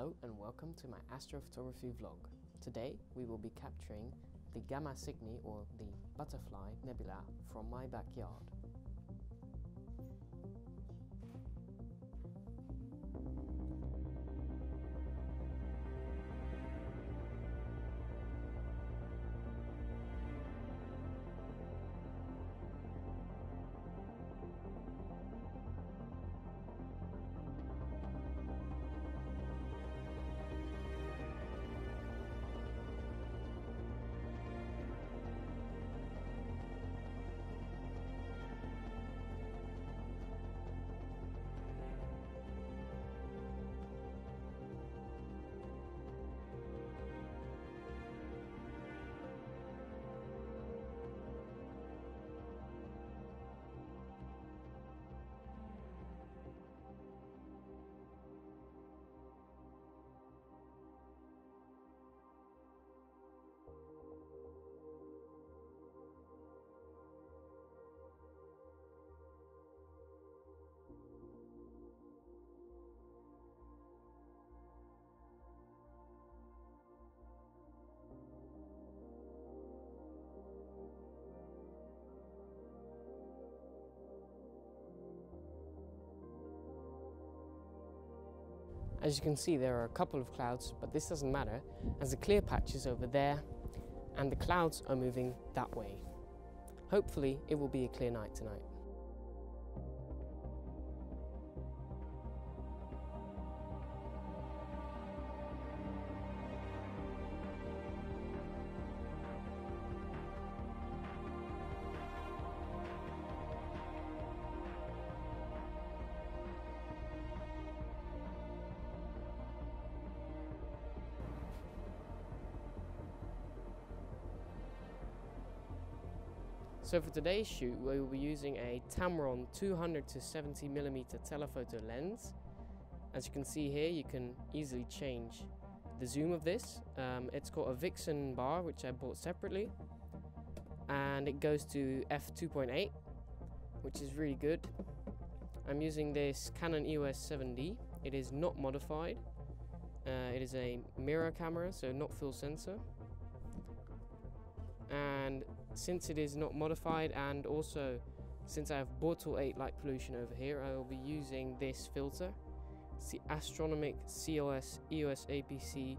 Hello and welcome to my astrophotography vlog. Today we will be capturing the Gamma Cygni or the butterfly nebula from my backyard. As you can see there are a couple of clouds but this doesn't matter as the clear patch is over there and the clouds are moving that way. Hopefully it will be a clear night tonight. So for today's shoot, we will be using a Tamron 200 to 70 millimeter telephoto lens. As you can see here, you can easily change the zoom of this. Um, it's got a Vixen bar, which I bought separately, and it goes to f2.8, which is really good. I'm using this Canon EOS 7D. It is not modified. Uh, it is a mirror camera, so not full sensor. And since it is not modified and also since I have Bortle 8 light pollution over here, I will be using this filter. It's the Astronomik COS EOS APC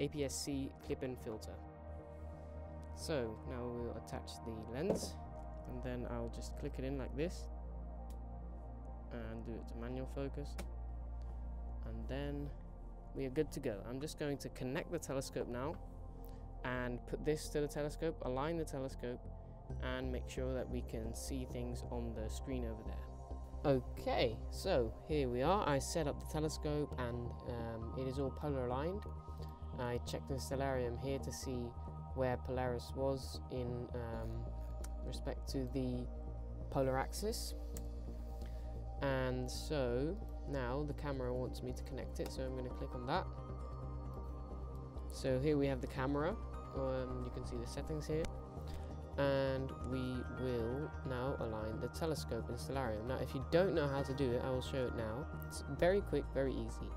APS-C clip-in filter. So now we'll attach the lens and then I'll just click it in like this and do it to manual focus and then we are good to go. I'm just going to connect the telescope now and put this to the telescope, align the telescope, and make sure that we can see things on the screen over there. Okay, so here we are. I set up the telescope and um, it is all polar aligned. I checked the stellarium here to see where Polaris was in um, respect to the polar axis. And so now the camera wants me to connect it, so I'm going to click on that. So here we have the camera um, you can see the settings here and we will now align the telescope in Stellarium. Now if you don't know how to do it, I will show it now. It's very quick, very easy.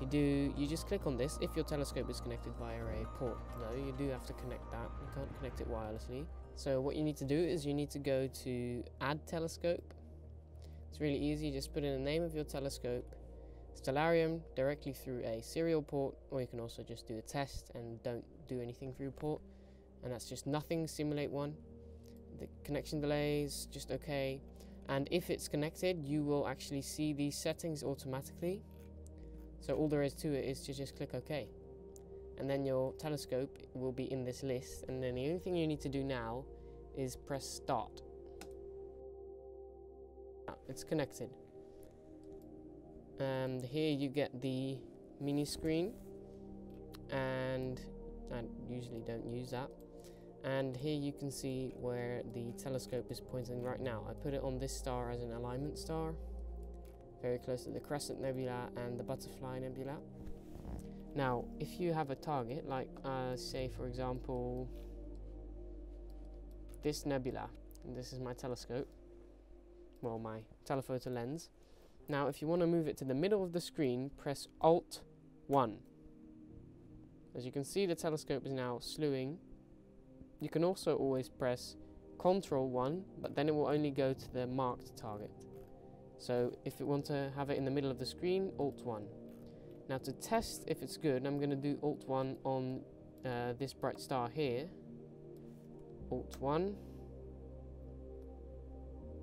You do, you just click on this if your telescope is connected via a port. No, you do have to connect that. You can't connect it wirelessly. So what you need to do is you need to go to add telescope. It's really easy, just put in the name of your telescope Stellarium directly through a serial port, or you can also just do a test and don't do anything through port. And that's just nothing, simulate one. The connection delays, just okay. And if it's connected, you will actually see these settings automatically. So all there is to it is to just click OK. And then your telescope will be in this list. And then the only thing you need to do now is press start. Ah, it's connected and here you get the mini screen and I usually don't use that and here you can see where the telescope is pointing right now. I put it on this star as an alignment star very close to the Crescent Nebula and the Butterfly Nebula. Now if you have a target like uh, say for example this nebula and this is my telescope well my telephoto lens now if you want to move it to the middle of the screen, press Alt 1. As you can see, the telescope is now slewing. You can also always press Control 1, but then it will only go to the marked target. So if you want to have it in the middle of the screen, Alt 1. Now to test if it's good, I'm going to do Alt 1 on uh, this bright star here. Alt 1.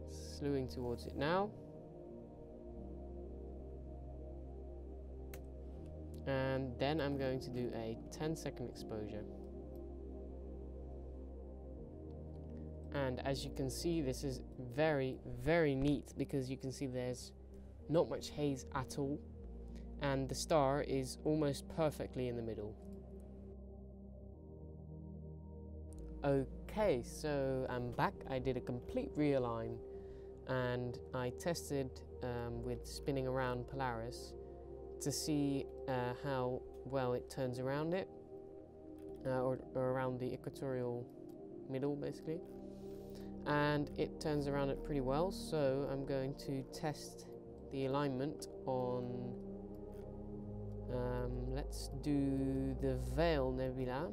Slewing towards it now. And then I'm going to do a 10 second exposure. and as you can see this is very very neat because you can see there's not much haze at all. And the star is almost perfectly in the middle. Okay so I'm back. I did a complete realign and I tested um, with spinning around Polaris to see uh, how well it turns around it uh, or, or around the equatorial middle basically. And it turns around it pretty well so I'm going to test the alignment on um, let's do the Veil Nebula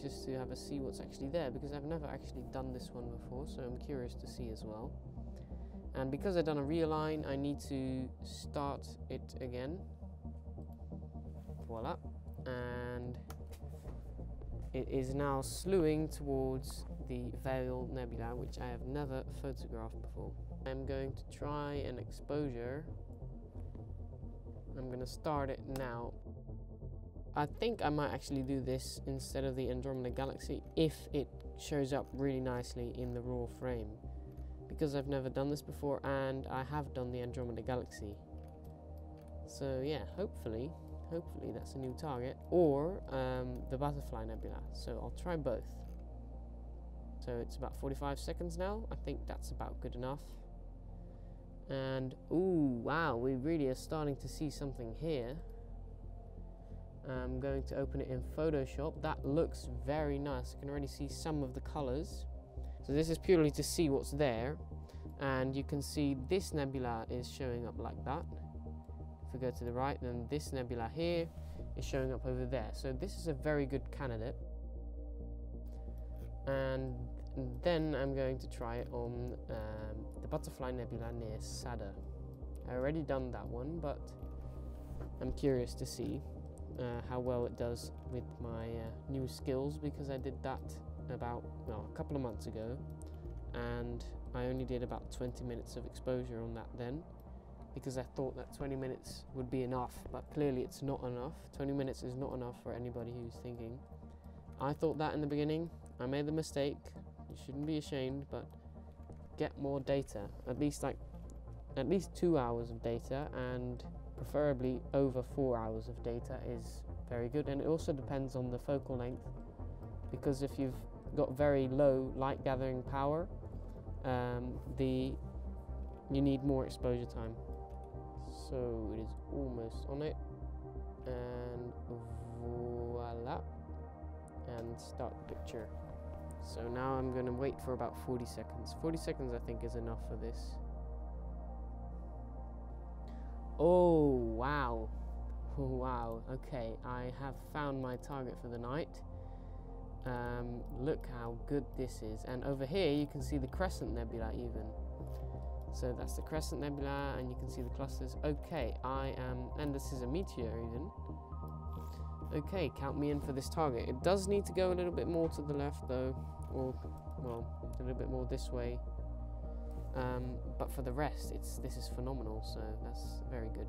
just to have a see what's actually there because I've never actually done this one before so I'm curious to see as well. And because I've done a realign I need to start it again voila and it is now slewing towards the Veil Nebula, which I have never photographed before. I'm going to try an exposure. I'm going to start it now. I think I might actually do this instead of the Andromeda Galaxy if it shows up really nicely in the raw frame. Because I've never done this before and I have done the Andromeda Galaxy. So yeah, hopefully, hopefully that's a new target. Or um, the Butterfly Nebula. So I'll try both. So it's about 45 seconds now. I think that's about good enough. And, ooh, wow, we really are starting to see something here. I'm going to open it in Photoshop. That looks very nice. I can already see some of the colors. So this is purely to see what's there. And you can see this nebula is showing up like that. If we go to the right, then this nebula here is showing up over there. So this is a very good candidate. And then I'm going to try it on um, the Butterfly Nebula near Sadr. I already done that one, but I'm curious to see uh, how well it does with my uh, new skills because I did that about well a couple of months ago and I only did about 20 minutes of exposure on that then because I thought that 20 minutes would be enough but clearly it's not enough 20 minutes is not enough for anybody who's thinking I thought that in the beginning I made the mistake you shouldn't be ashamed, but get more data. At least like at least two hours of data and preferably over four hours of data is very good. And it also depends on the focal length because if you've got very low light gathering power, um, the you need more exposure time. So it is almost on it, and voila, and start the picture. So now I'm going to wait for about 40 seconds. 40 seconds I think is enough for this. Oh, wow. Wow. Okay, I have found my target for the night. Um, look how good this is. And over here you can see the Crescent Nebula even. So that's the Crescent Nebula and you can see the clusters. Okay, I am, and this is a meteor even. Okay, count me in for this target. It does need to go a little bit more to the left though, or, well, a little bit more this way. Um, but for the rest, it's this is phenomenal, so that's very good.